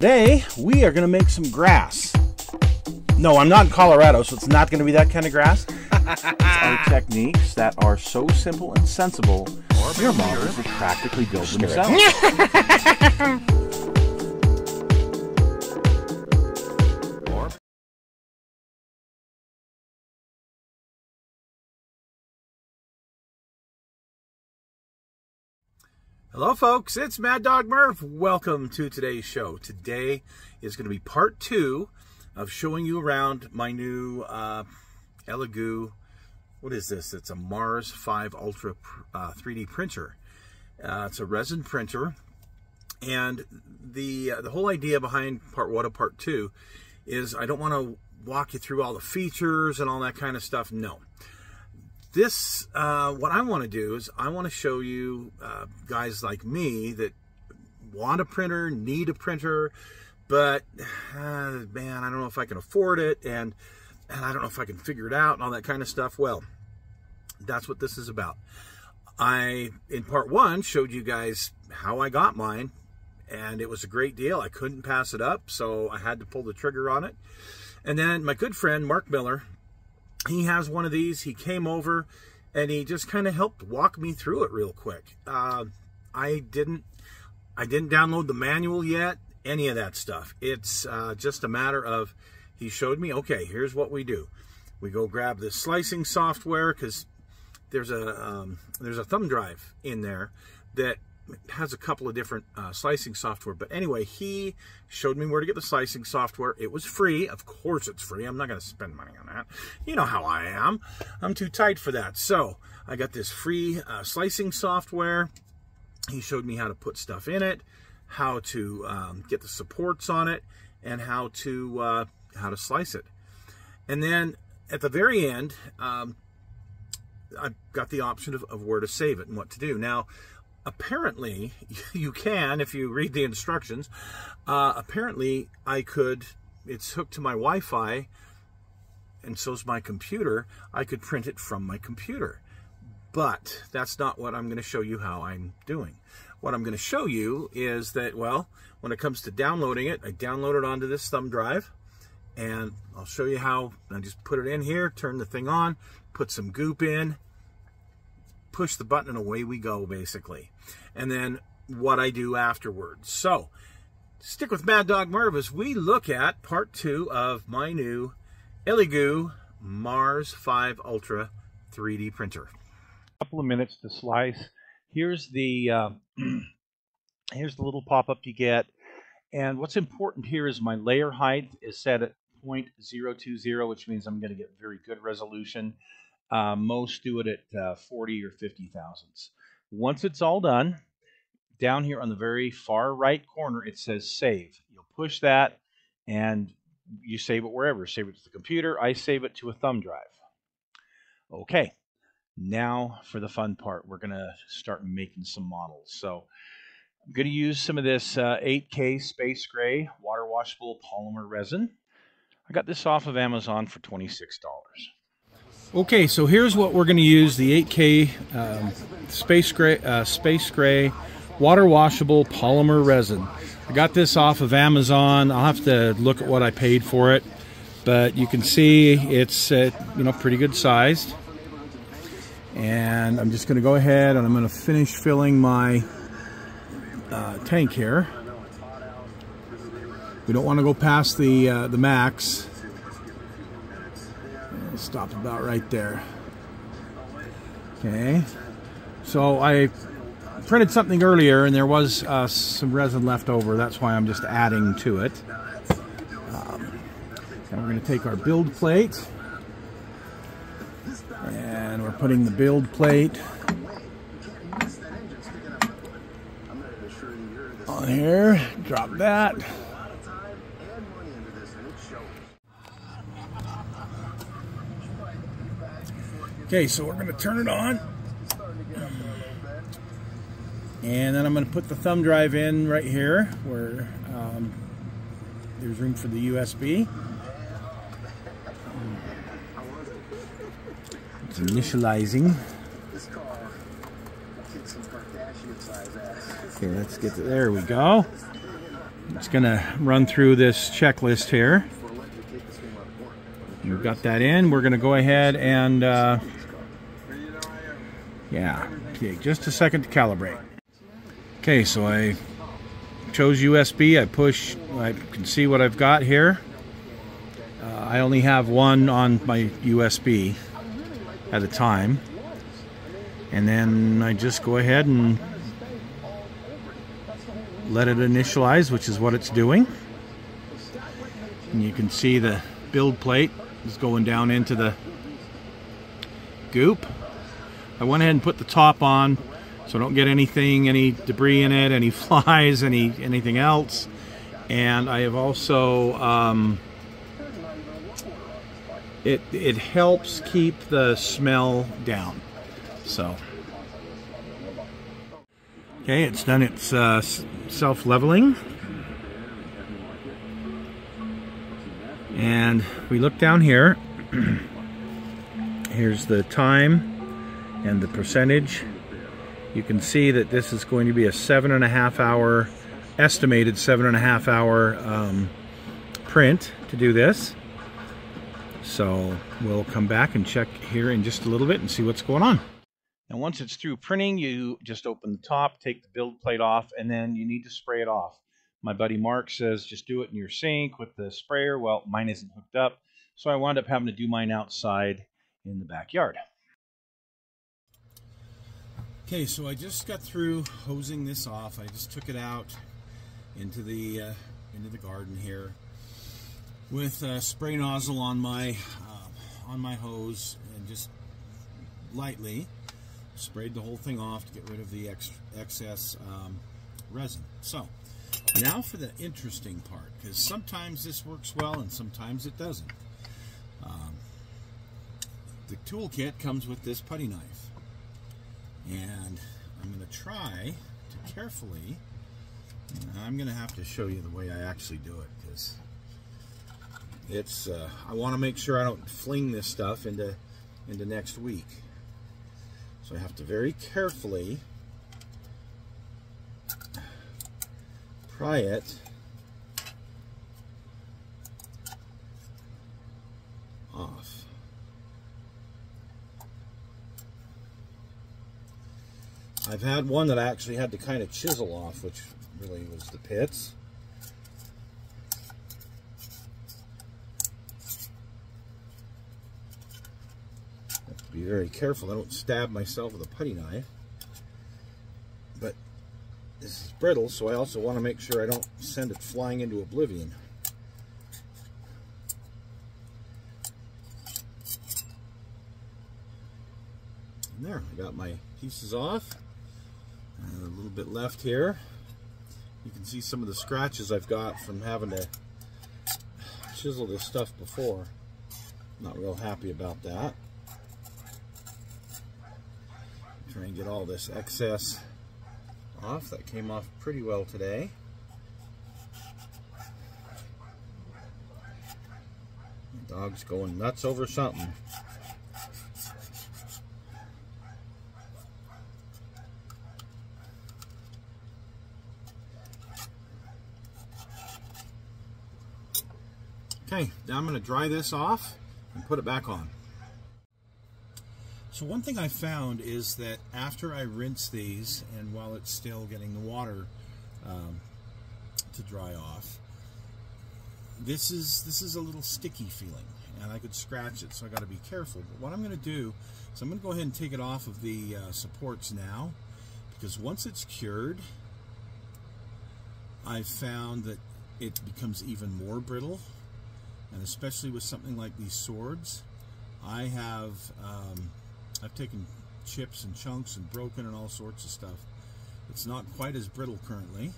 Today, we are going to make some grass. No, I'm not in Colorado, so it's not going to be that kind of grass. it's our techniques that are so simple and sensible, your models will practically build themselves. Hello, folks. It's Mad Dog Merv. Welcome to today's show. Today is going to be part two of showing you around my new uh, Elegoo. What is this? It's a Mars 5 Ultra uh, 3D printer. Uh, it's a resin printer, and the uh, the whole idea behind part one of part two is I don't want to walk you through all the features and all that kind of stuff. No this, uh, what I want to do is I want to show you uh, guys like me that want a printer, need a printer, but uh, man, I don't know if I can afford it and, and I don't know if I can figure it out and all that kind of stuff. Well, that's what this is about. I, in part one, showed you guys how I got mine and it was a great deal. I couldn't pass it up, so I had to pull the trigger on it. And then my good friend, Mark Miller, he has one of these. He came over and he just kind of helped walk me through it real quick. Uh, I didn't, I didn't download the manual yet, any of that stuff. It's uh, just a matter of, he showed me, okay, here's what we do. We go grab the slicing software because there's a um, there's a thumb drive in there that has a couple of different uh, slicing software. But anyway, he showed me where to get the slicing software. It was free. Of course it's free. I'm not going to spend money on that. You know how I am. I'm too tight for that. So I got this free uh, slicing software. He showed me how to put stuff in it, how to um, get the supports on it, and how to uh, how to slice it. And then at the very end, um, I've got the option of, of where to save it and what to do. Now, apparently you can if you read the instructions. Uh, apparently I could it's hooked to my Wi-Fi and so's my computer. I could print it from my computer. But that's not what I'm going to show you how I'm doing. What I'm going to show you is that well when it comes to downloading it I download it onto this thumb drive and I'll show you how. I just put it in here turn the thing on put some goop in push the button and away we go, basically. And then what I do afterwards. So, stick with Mad Dog Merv as we look at part two of my new Elegoo Mars 5 Ultra 3D printer. A couple of minutes to slice. Here's the uh, here's the little pop-up you get. And what's important here is my layer height is set at 0.020, which means I'm going to get very good resolution. Uh, most do it at uh, 40 or 50 thousandths. Once it's all done, down here on the very far right corner, it says save. You'll push that and you save it wherever. Save it to the computer. I save it to a thumb drive. Okay, now for the fun part. We're going to start making some models. So I'm going to use some of this uh, 8K Space Gray water washable polymer resin. I got this off of Amazon for $26. Okay, so here's what we're going to use the 8K um, Space Gray, uh, Space Gray water washable polymer resin. I got this off of Amazon. I'll have to look at what I paid for it, but you can see it's uh, you know pretty good sized. And I'm just going to go ahead and I'm going to finish filling my uh, tank here. We don't want to go past the uh, the max stop about right there. Okay, so I printed something earlier and there was uh, some resin left over. That's why I'm just adding to it. Um, and we're going to take our build plate and we're putting the build plate on here. Drop that. Okay, so we're going to turn it on. And then I'm going to put the thumb drive in right here where um, there's room for the USB. It's initializing. Okay, let's get to, there we go. It's going to run through this checklist here. We've got that in. We're going to go ahead and, uh, yeah, okay, just a second to calibrate. Okay, so I chose USB. I push, I can see what I've got here. Uh, I only have one on my USB at a time. And then I just go ahead and let it initialize, which is what it's doing. And you can see the build plate is going down into the goop. I went ahead and put the top on so I don't get anything, any debris in it, any flies, any anything else. And I have also, um, it, it helps keep the smell down. So, okay, it's done its uh, self-leveling. And we look down here. Here's the time and the percentage. You can see that this is going to be a seven and a half hour, estimated seven and a half hour um, print to do this. So we'll come back and check here in just a little bit and see what's going on. And once it's through printing, you just open the top, take the build plate off, and then you need to spray it off. My buddy Mark says just do it in your sink with the sprayer. Well, mine isn't hooked up, so I wound up having to do mine outside in the backyard. Okay, so I just got through hosing this off. I just took it out into the uh, into the garden here with a spray nozzle on my uh, on my hose and just lightly sprayed the whole thing off to get rid of the ex excess um, resin. So now for the interesting part, because sometimes this works well and sometimes it doesn't. Um, the toolkit comes with this putty knife. And I'm going to try to carefully, I'm going to have to show you the way I actually do it because it's, uh, I want to make sure I don't fling this stuff into, into next week. So I have to very carefully pry it off. I've had one that I actually had to kind of chisel off, which really was the pits. Have to be very careful I don't stab myself with a putty knife. But this is brittle, so I also want to make sure I don't send it flying into oblivion. And there, I got my pieces off. A little bit left here. You can see some of the scratches I've got from having to chisel this stuff before. Not real happy about that. Try and get all this excess off. That came off pretty well today. Dog's going nuts over something. Okay, now I'm going to dry this off and put it back on. So one thing I found is that after I rinse these, and while it's still getting the water um, to dry off, this is this is a little sticky feeling, and I could scratch it, so I got to be careful. But what I'm going to do is I'm going to go ahead and take it off of the uh, supports now, because once it's cured, I've found that it becomes even more brittle and especially with something like these swords, I have um, I've taken chips and chunks and broken and all sorts of stuff. It's not quite as brittle currently,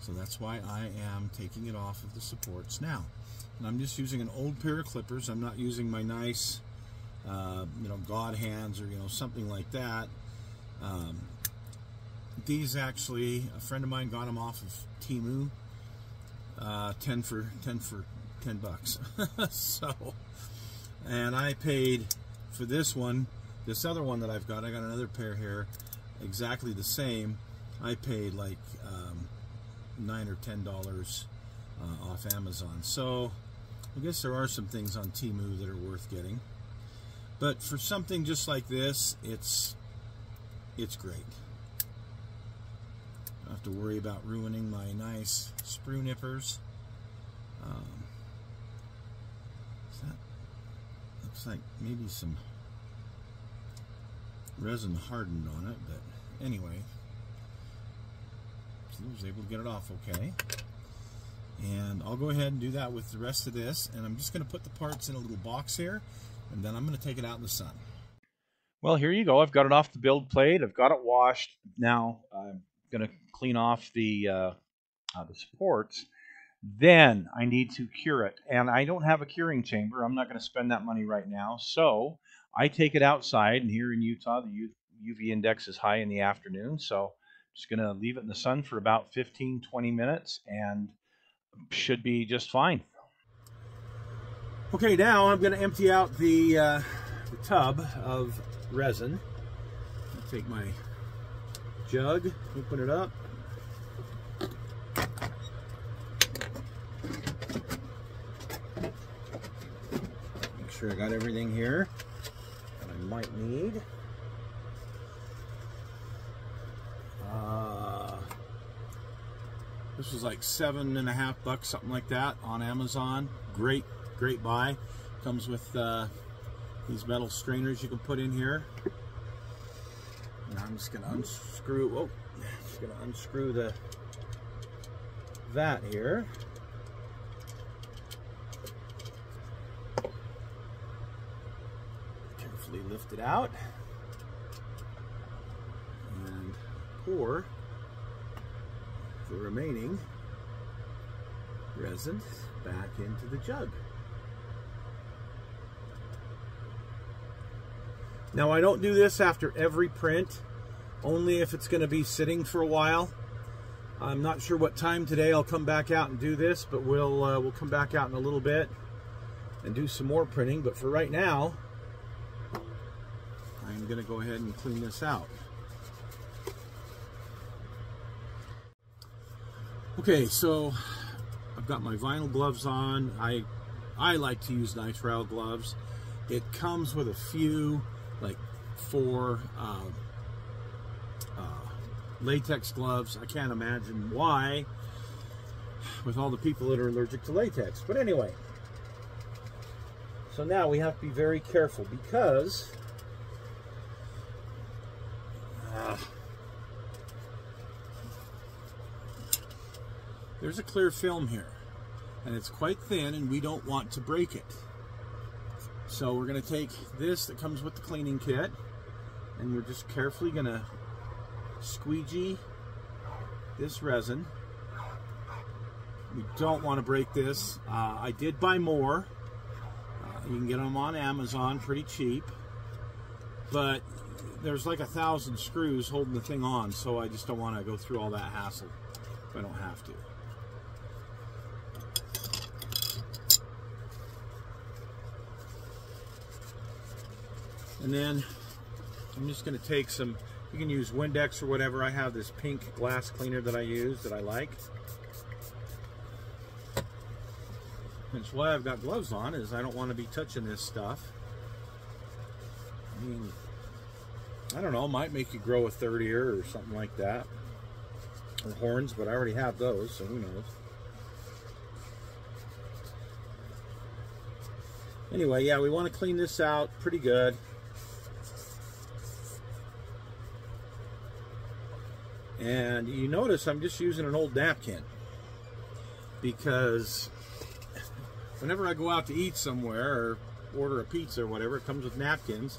so that's why I am taking it off of the supports now. And I'm just using an old pair of clippers. I'm not using my nice, uh, you know, God hands or you know something like that. Um, these actually, a friend of mine got them off of Temu. Uh, 10 for 10 for 10 bucks. so, and I paid for this one, this other one that I've got, I got another pair here, exactly the same. I paid like um, nine or ten dollars uh, off Amazon. So I guess there are some things on Temu that are worth getting. But for something just like this, it's it's great. Don't have to worry about ruining my nice sprue nippers. Um, that looks like maybe some resin hardened on it, but anyway, so I was able to get it off okay. And I'll go ahead and do that with the rest of this, and I'm just going to put the parts in a little box here, and then I'm going to take it out in the sun. Well, here you go. I've got it off the build plate. I've got it washed. Now I'm going to clean off the uh, uh, the supports. Then I need to cure it, and I don't have a curing chamber. I'm not going to spend that money right now. So I take it outside, and here in Utah, the UV index is high in the afternoon. So I'm just going to leave it in the sun for about 15, 20 minutes, and should be just fine. Okay, now I'm going to empty out the, uh, the tub of resin. I'll take my jug, open it up. Sure I got everything here that I might need. Uh, this was like seven and a half bucks, something like that on Amazon. Great, great buy. Comes with uh, these metal strainers you can put in here. And I'm just gonna unscrew, oh, just gonna unscrew the vat here. Carefully lift it out. And pour the remaining resin back into the jug. Now I don't do this after every print, only if it's going to be sitting for a while. I'm not sure what time today I'll come back out and do this, but we'll uh, we'll come back out in a little bit and do some more printing. But for right now, I'm going to go ahead and clean this out. Okay, so I've got my vinyl gloves on. I I like to use nitrile gloves. It comes with a few like four uh, uh, latex gloves. I can't imagine why with all the people that are allergic to latex. But anyway, so now we have to be very careful because there's a clear film here and it's quite thin and we don't want to break it. So we're going to take this that comes with the cleaning kit and we're just carefully going to squeegee this resin. We don't want to break this. Uh, I did buy more. Uh, you can get them on Amazon pretty cheap. But there's like a thousand screws holding the thing on, so I just don't want to go through all that hassle if I don't have to. And then I'm just going to take some, you can use Windex or whatever. I have this pink glass cleaner that I use that I like. That's why I've got gloves on, is I don't want to be touching this stuff. I mean, I don't know, might make you grow a third ear or something like that. Or horns, but I already have those, so who knows. Anyway, yeah, we want to clean this out pretty good. And you notice I'm just using an old napkin because whenever I go out to eat somewhere or order a pizza or whatever, it comes with napkins,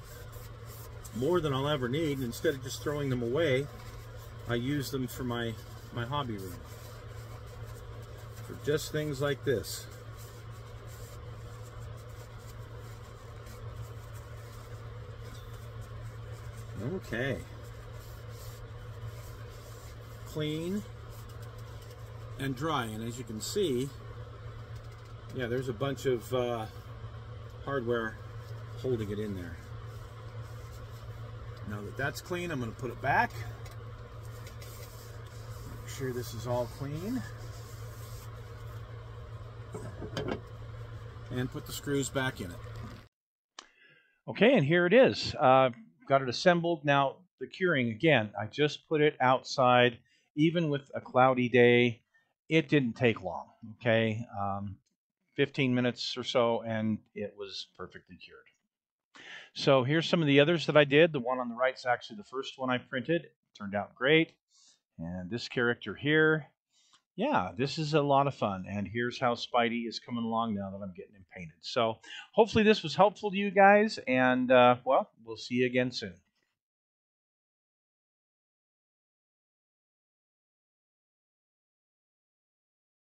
more than I'll ever need. Instead of just throwing them away, I use them for my, my hobby room. For just things like this. Okay clean and dry. And as you can see, yeah, there's a bunch of uh, hardware holding it in there. Now that that's clean, I'm going to put it back. Make sure this is all clean. And put the screws back in it. Okay, and here it is. Uh, got it assembled. Now, the curing, again, I just put it outside. Even with a cloudy day, it didn't take long. Okay, um, 15 minutes or so, and it was perfectly cured. So here's some of the others that I did. The one on the right is actually the first one I printed. It turned out great. And this character here, yeah, this is a lot of fun. And here's how Spidey is coming along now that I'm getting him painted. So hopefully this was helpful to you guys. And, uh, well, we'll see you again soon.